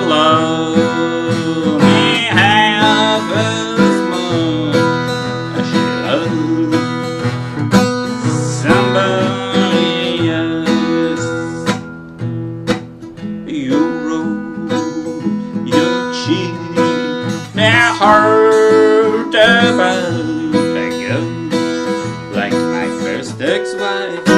love me half as much as somebody uh, else. You wrote your about the girl like my first ex-wife.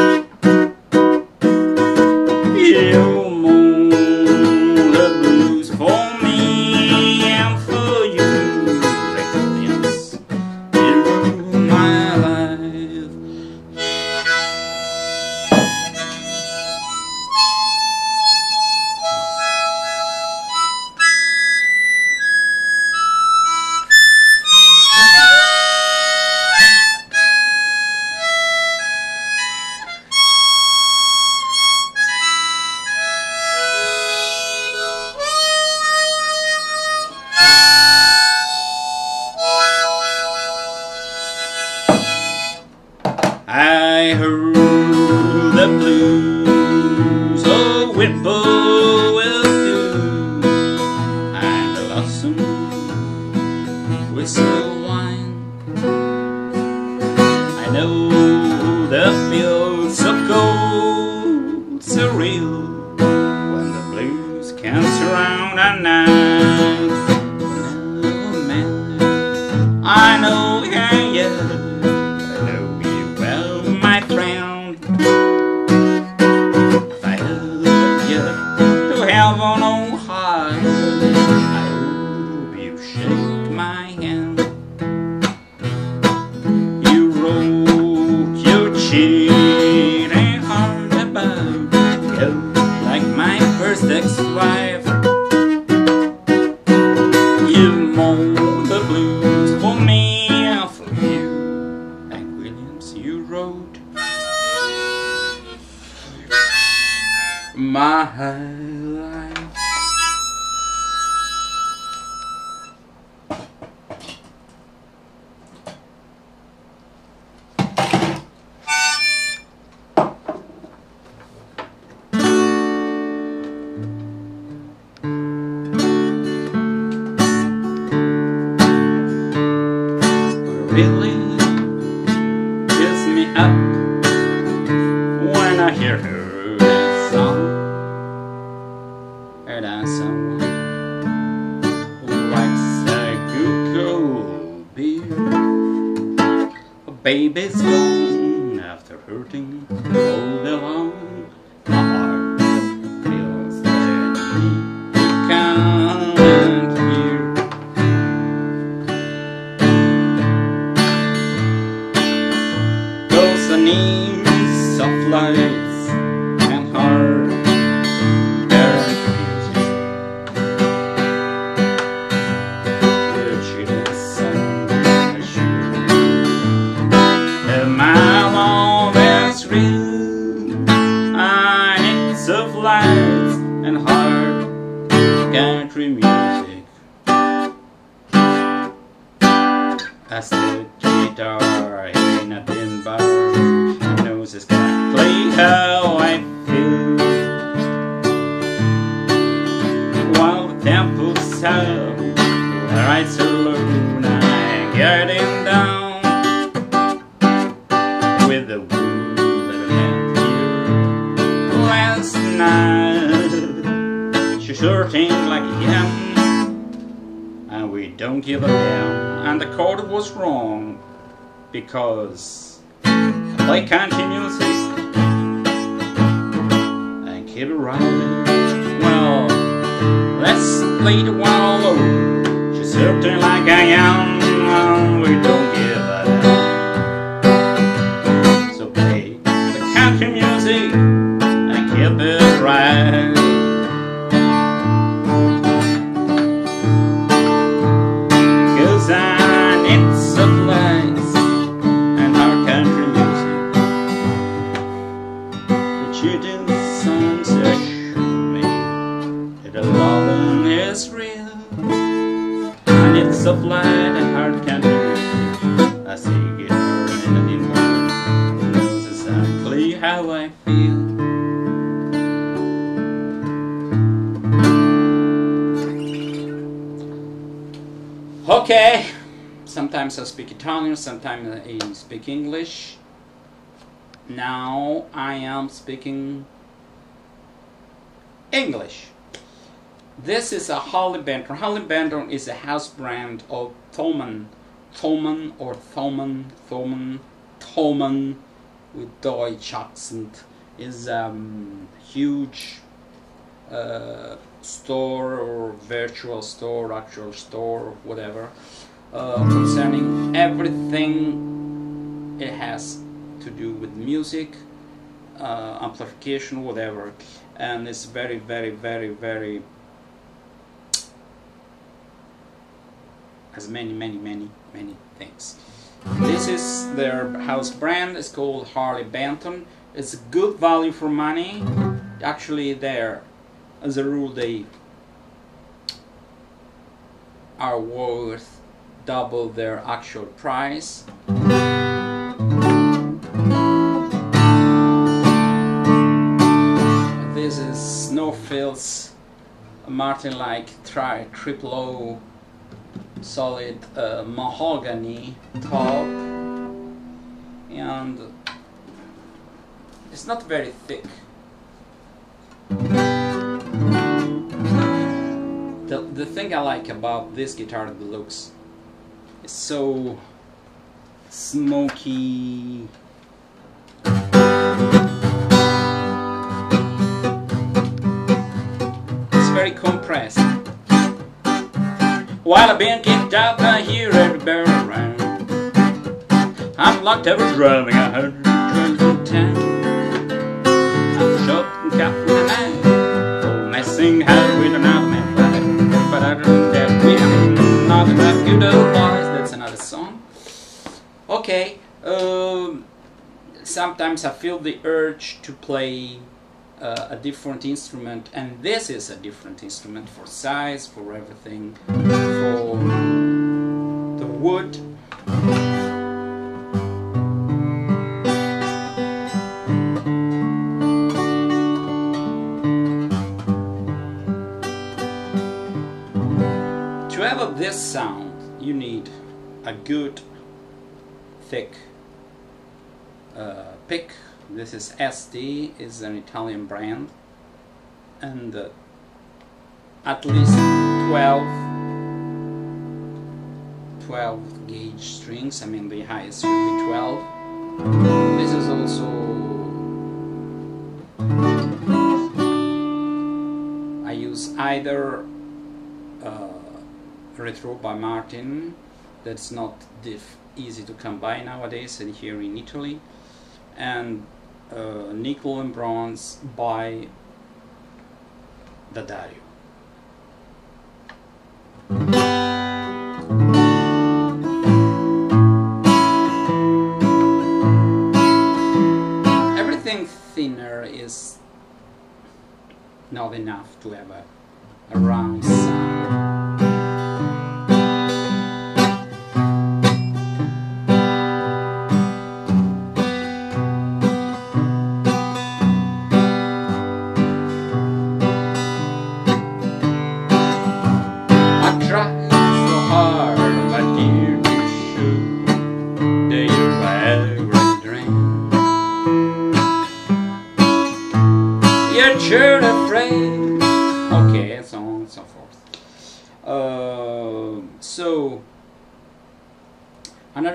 I heard the blues, oh whippoorwill do, and the blossom whistle whine. I know the fields of gold surreal when the blues can surround at night. I hear her that song. That someone who likes a good cold beer. A baby's gone after hurting lights and heart country music. As the guitar in a tin bar She knows exactly how I feel While the temple's out The rights alone I'm getting down Hurting like a yam and we don't give a damn. And the court was wrong because play music and keep it riding. Well, let's play the over. She's something like I am. Well, we don't sometimes I speak Italian, sometimes I speak English. Now I am speaking English. This is a Harley Benton. Holly is a house brand of Thomann. Thomann or Thomann, Thomann, Thomann with Deutsch accent is a um, huge uh, store or virtual store, actual store, whatever, uh, concerning everything it has to do with music, uh, amplification, whatever, and it's very, very, very, very has many, many, many, many things. This is their house brand. It's called Harley Benton. It's a good value for money. Actually, there, as a rule, they are worth double their actual price. This is Snowfield's Martin like tri triple O solid uh, mahogany top and it's not very thick. The, the thing I like about this guitar deluxe is so smoky. It's very compressed. While I've been kicked out I hear every barrel around. I'm locked up driving a hundred Okay, um, sometimes I feel the urge to play uh, a different instrument and this is a different instrument for size, for everything, for the wood. To have this sound you need a good thick uh, pick. This is SD is an Italian brand. And uh, at least 12 12 gauge strings. I mean the highest should be 12 this is also I use either uh, retro by Martin. That's not diff easy to come by nowadays and here in Italy and uh, nickel and bronze by D'Addario. Everything thinner is not enough to have a, a round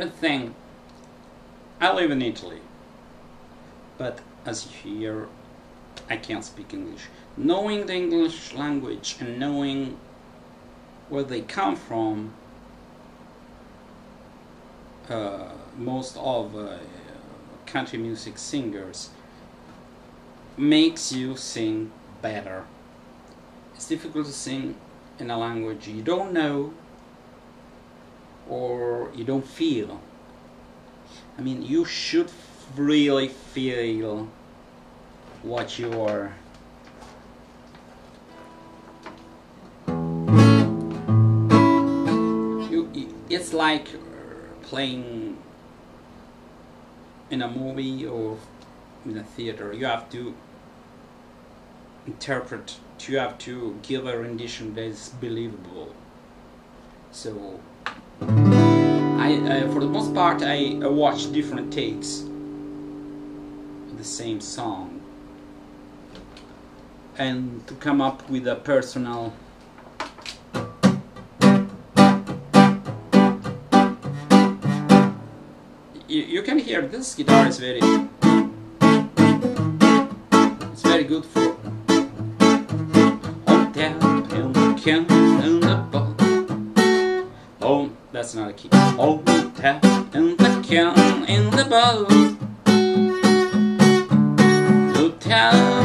another thing, I live in Italy. but as you hear, I can't speak English. Knowing the English language and knowing where they come from, uh, most of uh, country music singers makes you sing better. It's difficult to sing in a language you don't know or you don't feel. I mean, you should really feel what you are. You, it's like playing in a movie or in a theater. You have to interpret you have to give a rendition that is believable. So I, for the most part I, I watch different takes of the same song. And to come up with a personal you, you can hear this guitar is very it's very good for can that's not a key. Oh, tap in the can in the bowl. Lieutenant.